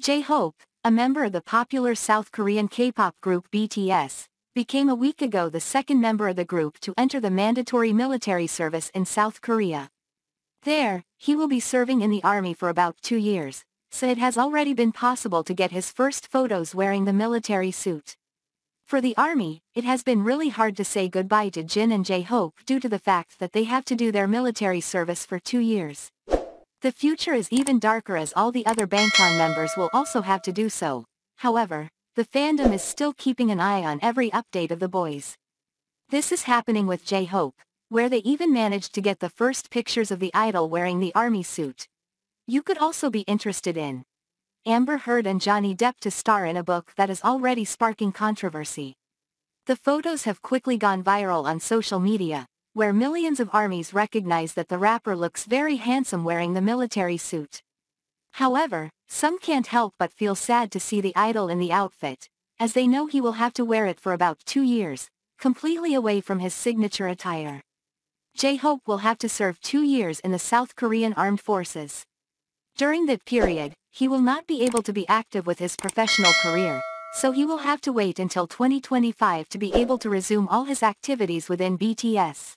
J-Hope, a member of the popular South Korean K-pop group BTS, became a week ago the second member of the group to enter the mandatory military service in South Korea. There, he will be serving in the army for about two years, so it has already been possible to get his first photos wearing the military suit. For the army, it has been really hard to say goodbye to Jin and J-Hope due to the fact that they have to do their military service for two years. The future is even darker as all the other Bangtan members will also have to do so. However, the fandom is still keeping an eye on every update of the boys. This is happening with J-Hope, where they even managed to get the first pictures of the idol wearing the army suit. You could also be interested in Amber Heard and Johnny Depp to star in a book that is already sparking controversy. The photos have quickly gone viral on social media, where millions of armies recognize that the rapper looks very handsome wearing the military suit. However, some can't help but feel sad to see the idol in the outfit, as they know he will have to wear it for about two years, completely away from his signature attire. J-Hope will have to serve two years in the South Korean Armed Forces. During that period, he will not be able to be active with his professional career, so he will have to wait until 2025 to be able to resume all his activities within BTS.